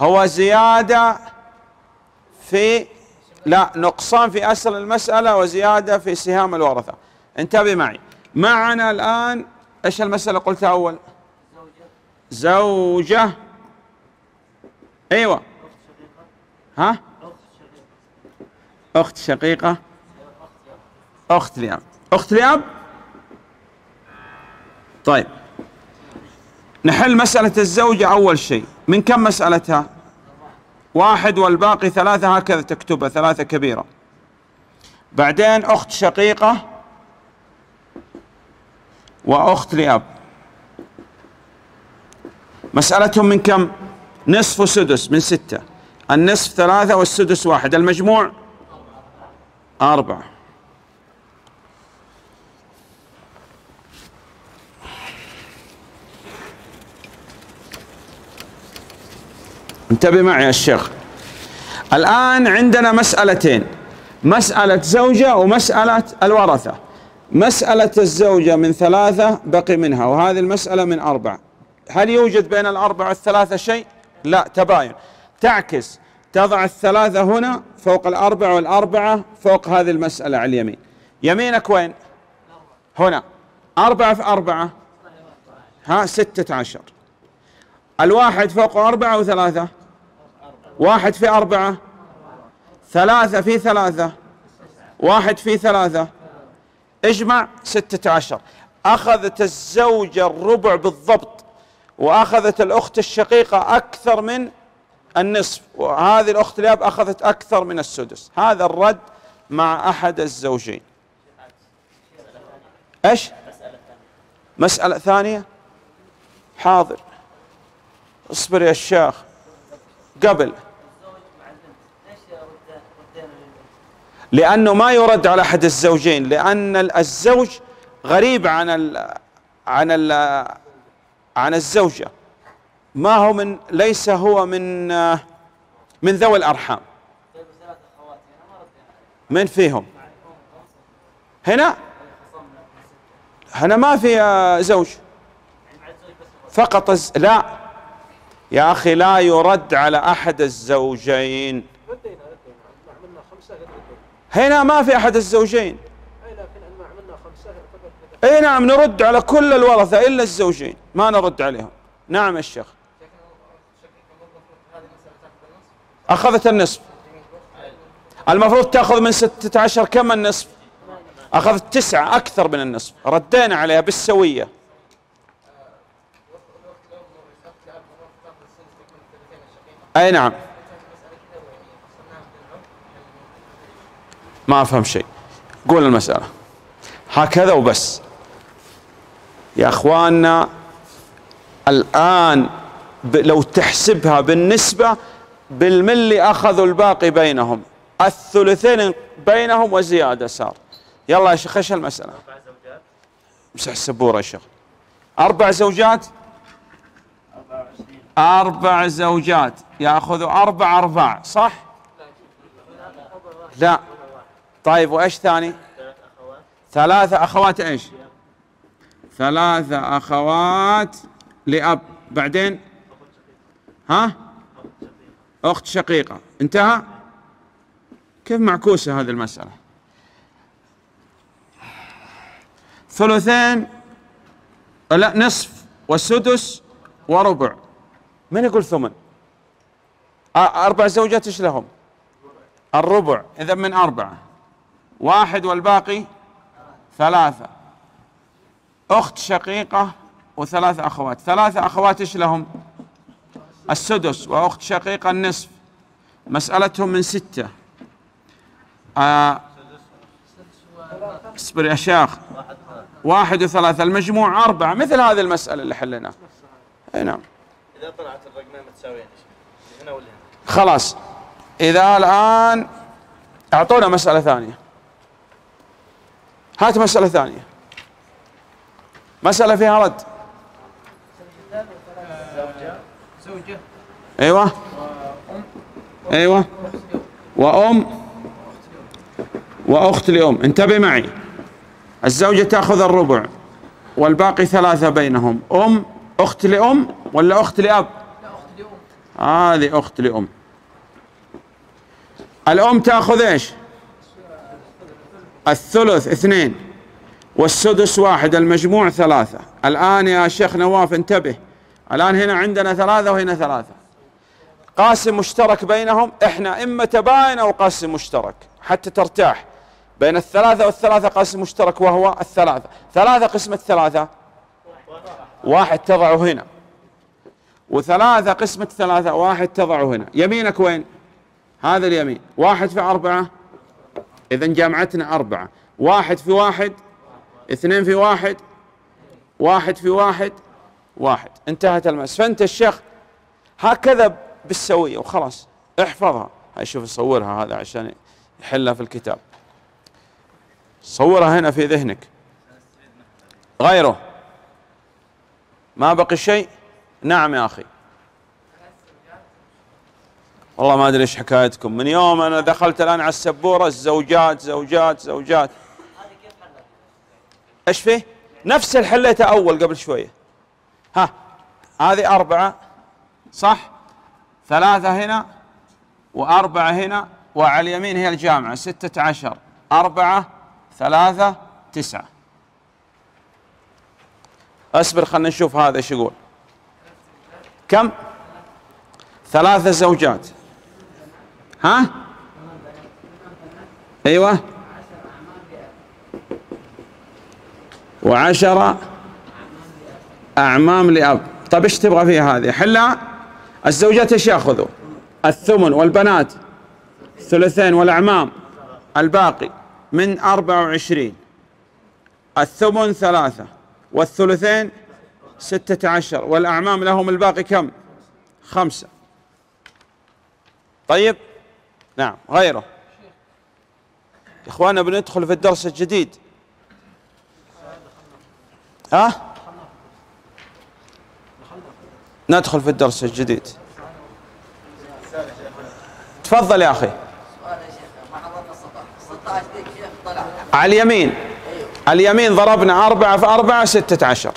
هو زيادة في لا نقصان في أصل المسألة وزيادة في سهام الورثة. انتبه معي. معنا الآن إيش المسألة قلتها أول؟ زوجة. أيوه. ها؟ أخت شقيقة. أخت لأب أخت لأب طيب. نحل مسألة الزوجة أول شيء. من كم مسألتها؟ واحد والباقي ثلاثة هكذا تكتبها ثلاثة كبيرة. بعدين أخت شقيقة وأخت لأب. مسألتهم من كم؟ نصف وسدس من ستة. النصف ثلاثة والسدس واحد. المجموع؟ أربعة. انتبه معي يا شيخ الآن عندنا مسألتين. مسألة زوجة ومسألة الورثة. مسألة الزوجة من ثلاثة بقي منها. وهذه المسألة من أربعة هل يوجد بين الأربعة والثلاثة شيء؟ لا تباين. تعكس. تضع الثلاثة هنا فوق الأربعة والأربعة فوق هذه المسألة على اليمين. يمينك وين؟ هنا. أربعة في أربعة. ها ستة عشر. الواحد فوق أربعة وثلاثة. واحد في أربعة ثلاثة في ثلاثة واحد في ثلاثة. اجمع ستة عشر. أخذت الزوجة الربع بالضبط وأخذت الأخت الشقيقة أكثر من النصف وهذه الأخت الأب أخذت أكثر من السدس. هذا الرد مع أحد الزوجين. إيش؟ مسألة ثانية. حاضر. اصبر يا الشيخ قبل. لأنه ما يرد على أحد الزوجين لأن الزوج غريب عن ال عن ال عن الزوجة. ما هو من ليس هو من من ذوي الأرحام. من فيهم؟ هنا؟ هنا ما في زوج. فقط لا. يا أخي لا يرد على أحد الزوجين. هنا ما في أحد الزوجين. إي نعم نرد على كل الورثة إلا الزوجين. ما نرد عليهم. نعم الشيخ أخذت النصف. المفروض تأخذ من ستة عشر كم النصف؟ أخذت تسعة أكثر من النصف. ردينا عليها بالسوية. أي نعم. ما أفهم شيء. قول المسألة. هكذا وبس. يا أخواننا الآن لو تحسبها بالنسبة بالملي أخذوا الباقي بينهم. الثلثين بينهم وزيادة صار. يلا يا شيخ إيش المسألة؟ امسح السبورة يا شيخ. أربع زوجات؟ أربع زوجات. يأخذوا أربع أرباع صح؟ لا. طيب وإيش ثاني؟ ثلاثة أخوات إيش؟ ثلاثة أخوات لأب. بعدين؟ ها؟ أخت شقيقة. انتهى؟ كيف معكوسة هذه المسألة؟ ثلثين لا نصف وسدس وربع. من يقول ثمن؟ أربع زوجات إيش لهم؟ الربع. إذا من أربعة. واحد والباقي ثلاثة. أخت شقيقة وثلاث أخوات. ثلاثة أخوات إيش لهم؟ السدس وأخت شقيقة النصف. مسألتهم من ستة. آه اصبر يا شيخ. واحد وثلاثة. المجموع أربعة. مثل هذه المسألة اللي حليناها. أي نعم. إذا طلعت الرقمين متساويين هنا ولا هنا خلاص. إذا الآن أعطونا مسألة ثانية. هات مسألة ثانية. مسألة فيها رد. زوجة. أيوه. أيوه. وأم. وأخت لأم. انتبه معي. الزوجة تأخذ الربع والباقي ثلاثة بينهم. أم أخت لأم ولا أخت لأب؟ هذه أخت لأم. الأم تأخذ إيش؟ الثلث اثنين والسدس واحد المجموع ثلاثة. الآن يا شيخ نواف انتبه. الآن هنا عندنا ثلاثة وهنا ثلاثة. قاسم مشترك بينهم إحنا إما تباين أو قاسم مشترك حتى ترتاح. بين الثلاثة والثلاثة قاسم مشترك وهو الثلاثة. ثلاثة قسمة ثلاثة واحد تضعه هنا. وثلاثة قسمة ثلاثة واحد تضعه هنا. يمينك وين؟ هذا اليمين. واحد في أربعة؟ إذا جامعتنا أربعة. واحد في واحد اثنين في واحد واحد في واحد واحد. انتهت المس فأنت الشيخ هكذا بالسوية وخلاص. احفظها. هاي شوف صورها هذا عشان يحلها في الكتاب. صورها هنا في ذهنك. غيره. ما بقي شيء؟ نعم يا أخي. والله ما أدري إيش حكايتكم. من يوم أنا دخلت الآن على السبورة الزوجات زوجات زوجات. إيش فيه نفس اللي حليته أول قبل شوية. ها هذه أربعة صح؟ ثلاثة هنا وأربعة هنا وعلى اليمين هي الجامعة ستة عشر. أربعة ثلاثة تسعة. أصبر خلنا نشوف هذا إيش يقول. كم؟ ثلاثة زوجات. ها؟ أيوه. وعشرة أعمام لأب. طيب إيش تبغى فيها هذه؟ حلا الزوجات إيش ياخذوا الثمن والبنات. الثلثين والأعمام. الباقي من أربعة وعشرين. الثمن ثلاثة. والثلثين ستة عشر. والأعمام لهم الباقي كم؟ خمسة. طيب؟ نعم غيره. يا اخوانا بندخل في الدرس الجديد. ها؟ ندخل في الدرس الجديد. تفضل يا أخي. على اليمين. اليمين ضربنا أربعة في أربعة ستة عشر.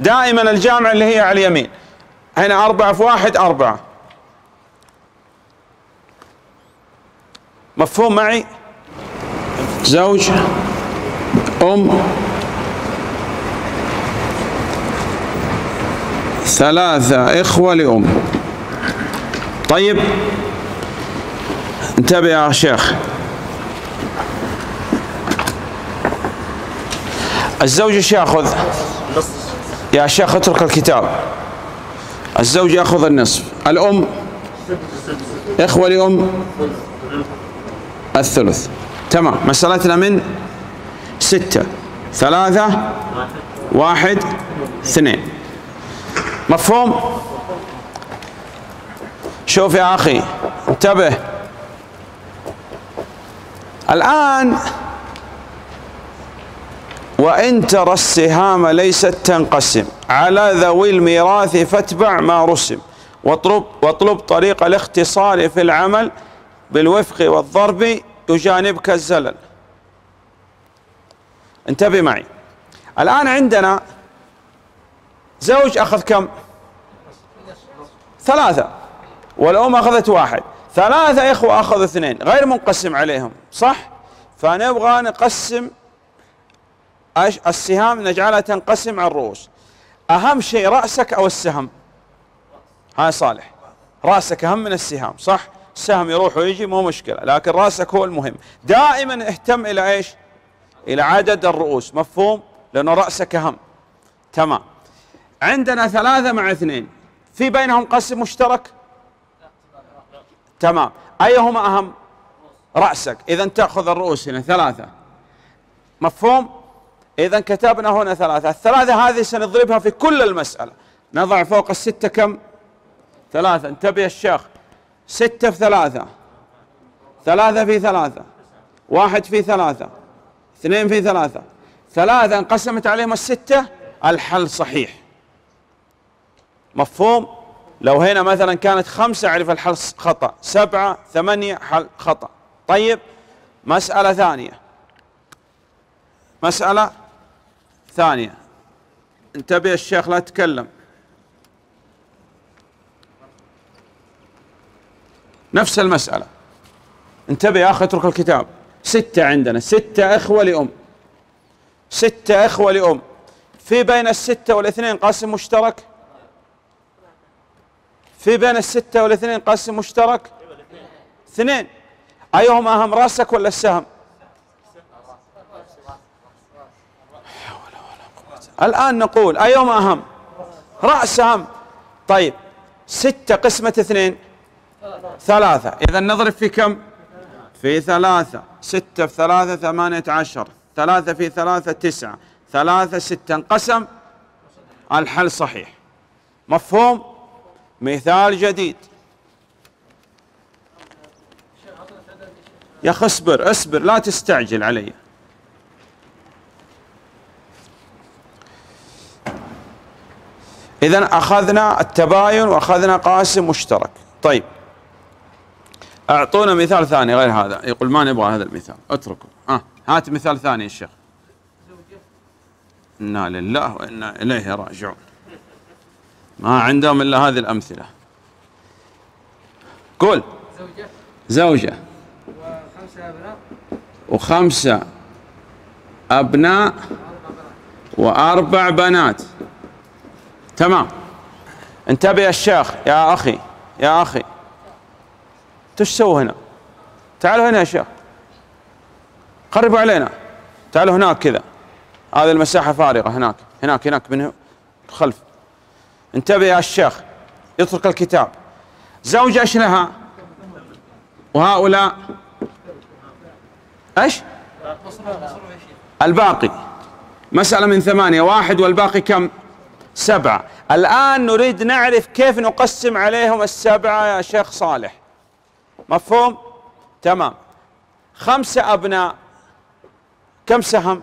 دائما الجامعة اللي هي على اليمين. هنا أربعة في واحد أربعة. مفهوم معي؟ زوج أم. ثلاثة إخوة لأم. طيب. انتبه يا شيخ. الزوج إيش يأخذ؟ يا شيخ اترك الكتاب. الزوج يأخذ النصف. الأم؟ إخوة لأم؟ الثلث. تمام. مسألتنا من ستة. ثلاثة واحد اثنين. مفهوم؟ شوف يا أخي انتبه. الآن وإن ترى السهام ليست تنقسم. على ذوي الميراث فاتبع ما رسم. واطلب, واطلب طريق الاختصار في العمل بالوفق والضرب يجانبك الزلل. انتبه معي. الآن عندنا زوج أخذ كم؟ ثلاثة. والأم أخذت واحد. ثلاثة إخوة أخذوا اثنين. غير منقسم عليهم صح؟ فنبغى نقسم السهام نجعلها تنقسم على الرؤوس. أهم شيء رأسك أو السهم؟ هاي صالح. رأسك أهم من السهام صح؟ السهم يروح ويجي مو مشكلة. لكن رأسك هو المهم. دائما اهتم إلى إيش؟ إلى عدد الرؤوس. مفهوم؟ لأنه رأسك أهم. تمام. عندنا ثلاثة مع اثنين. في بينهم قسم مشترك؟ تمام. أيهما أهم؟ رأسك. إذا تأخذ الرؤوس هنا. ثلاثة. مفهوم؟ إذا كتبنا هنا ثلاثة. الثلاثة هذه سنضربها في كل المسألة. نضع فوق الستة كم؟ ثلاثة. انتبه الشيخ ستة في ثلاثة. ثلاثة في ثلاثة. واحد في ثلاثة. اثنين في ثلاثة. ثلاثة انقسمت عليهم الستة. الحل صحيح. مفهوم؟ لو هنا مثلا كانت خمسة أعرف الحل خطأ. سبعة ثمانية حل خطأ. طيب مسألة ثانية. مسألة ثانية. انتبه الشيخ لا تتكلم. نفس المسألة. انتبه يا أخي اترك الكتاب. ستة عندنا. ستة إخوة لأم. ستة إخوة لأم. في بين الستة والاثنين قاسم مشترك؟ في بين الستة والاثنين قاسم مشترك؟ اثنين. أيهما أهم رأسك ولا السهم؟ الآن نقول أيهما أهم؟ رأس أهم. طيب ستة قسمة اثنين. ثلاثة. إذا نضرب في كم؟ في ثلاثة. ستة في ثلاثة ثمانية عشر. ثلاثة في ثلاثة تسعة. ثلاثة ستة. انقسم. الحل صحيح. مفهوم؟ مثال جديد. يا أخي اصبر اصبر. لا تستعجل علي. اذا أخذنا التباين وأخذنا قاسم مشترك. طيب. أعطونا مثال ثاني غير هذا. يقول ما نبغى هذا المثال. اتركه. آه هات مثال ثاني يا شيخ. إنا لله وإنا إليه راجعون. ما عندهم إلا هذه الأمثلة. قول زوجة. زوجه وخمسة أبناء وخمسه ابناء وأربع بنات. تمام. انتبه يا الشيخ يا أخي يا أخي. تسووا هنا؟ تعالوا هنا يا شيخ. قربوا علينا. تعالوا هناك كذا. هذه المساحة فارغة هناك. هناك هناك من خلف. انتبه يا الشيخ. اترك الكتاب. زوجة إيش لها وهؤلاء؟ إيش؟ الباقي. مسألة من ثمانية. واحد والباقي كم؟ سبعة. الآن نريد نعرف كيف نقسم عليهم السبعة يا شيخ صالح. مفهوم؟ تمام. خمسة أبناء كم سهم؟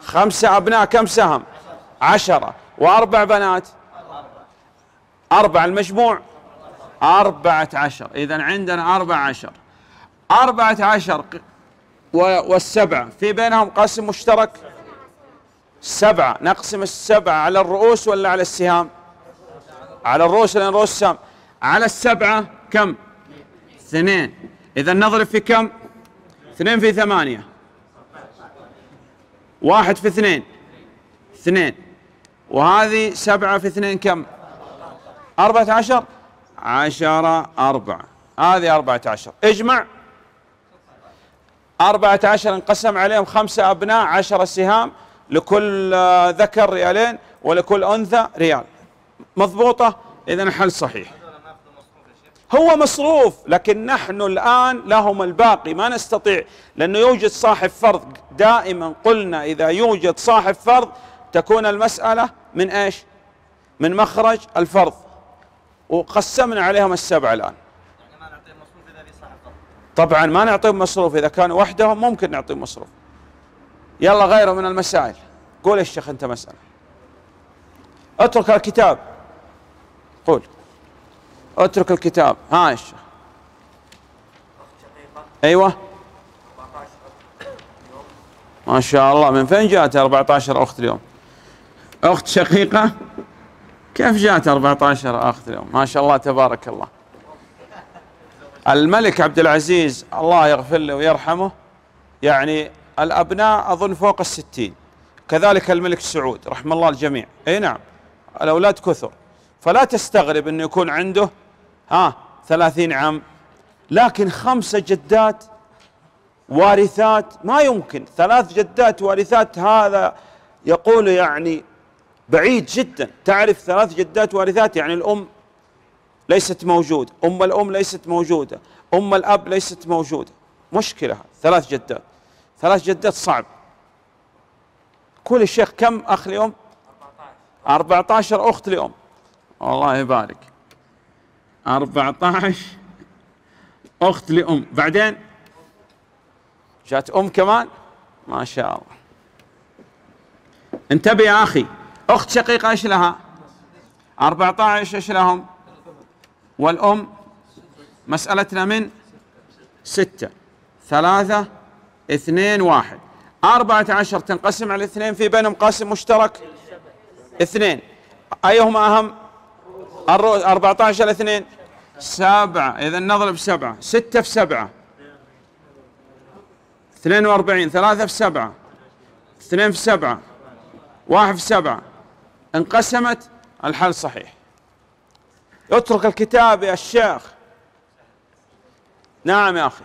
خمسة أبناء كم سهم؟ عشرة. وأربع بنات؟ أربع المجموع؟ أربعة عشر. إذا عندنا أربع عشر. أربعة عشر والسبعة. في بينهم قسم مشترك؟ سبعة. نقسم السبعة على الرؤوس ولا على السهام؟ على الرؤوس لأن الرؤوس سهم. على السبعة كم؟ اثنين. إذا نضرب في كم؟ اثنين في ثمانية. واحد في اثنين. اثنين. وهذه سبعة في اثنين كم؟ أربعة عشر؟ عشرة أربعة. هذه أربعة عشر. اجمع. أربعة عشر انقسم عليهم خمسة أبناء عشرة سهام لكل ذكر ريالين ولكل أنثى ريال. مضبوطة؟ إذا حل صحيح. هو مصروف لكن نحن الآن لهم الباقي ما نستطيع. لأنه يوجد صاحب فرض. دائما قلنا إذا يوجد صاحب فرض تكون المسألة من إيش؟ من مخرج الفرض. وقسمنا عليهم السبع الآن. طبعا ما نعطيهم مصروف. إذا كانوا وحدهم ممكن نعطيهم مصروف. يلا غيره من المسائل. قول يا شيخ أنت مسألة. اترك الكتاب. قول. اترك الكتاب. ها الشيخ أيوه. ما شاء الله. من فين جات 14 أخت اليوم؟ أخت شقيقة. كيف جات 14 أخت اليوم؟ ما شاء الله تبارك الله. الملك عبد العزيز الله يغفر له ويرحمه. يعني الأبناء أظن فوق الستين. كذلك الملك سعود. رحم الله الجميع. أي نعم. الأولاد كثر. فلا تستغرب إنه يكون عنده ها ثلاثين عام. لكن خمسة جدات وارثات ما يمكن. ثلاث جدات وارثات هذا يقول يعني بعيد جدا. تعرف ثلاث جدات وارثات؟ يعني الأم ليست موجودة أم الأم ليست موجودة أم الأب ليست موجودة. مشكلة ثلاث جدات. ثلاث جدات صعب. كل الشيخ كم أخ لأم؟ 14 أخت لأم. الله يبارك. 14 أخت لأم. بعدين؟ جات أم كمان؟ ما شاء الله. انتبه يا أخي. أخت شقيقة إيش لها؟ 14 إيش لهم؟ والأم مسألتنا من؟ ستة. ثلاثة اثنين واحد. أربعة عشر تنقسم على الاثنين في بينهم قاسم مشترك؟ اثنين. أيهما أهم؟ 14 الاثنين سبعة. إذا نضرب سبعة ستة في سبعة. اثنين وأربعين. ثلاثة في سبعة. اثنين في سبعة. واحد في سبعة. انقسمت. الحل صحيح. اترك الكتاب يا الشيخ. نعم يا أخي.